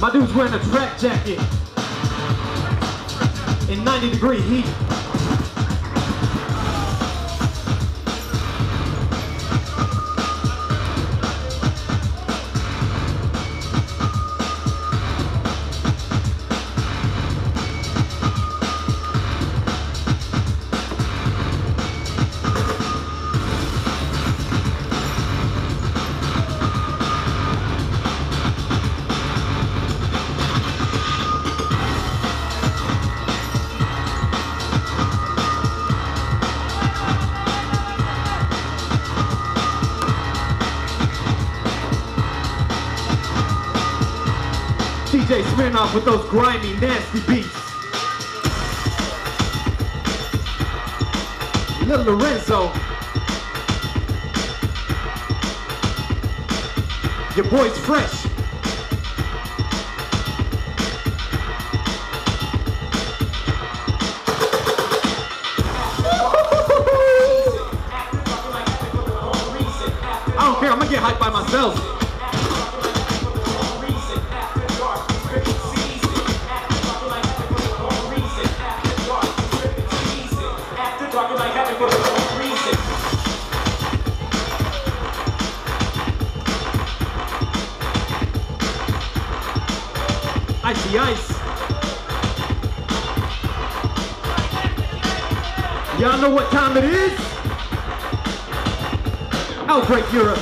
My dude's wearing a track jacket in 90 degree heat. DJ Smirnoff with those grimy, nasty beats. Little Lorenzo. Your boy's fresh. I don't care, I'm gonna get hyped by myself. Icy ice. Y'all know what time it is? Outbreak Europe.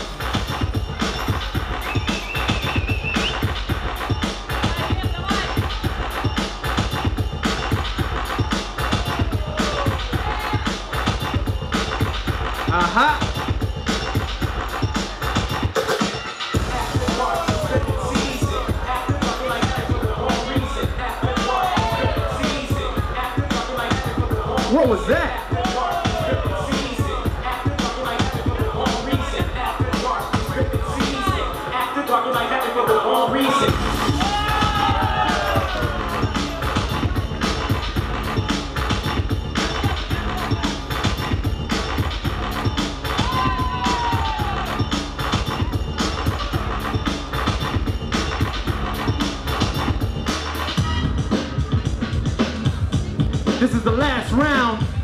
Aha. What was that? This is the last round.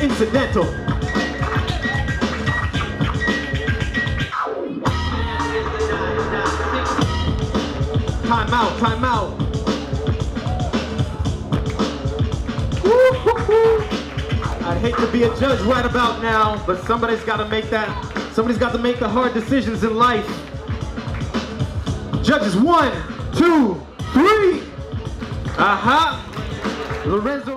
Incidental. Time out, time out. I hate to be a judge right about now, but somebody's got to make that, somebody's got to make the hard decisions in life. Judges one, two, three. Aha. Lorenzo.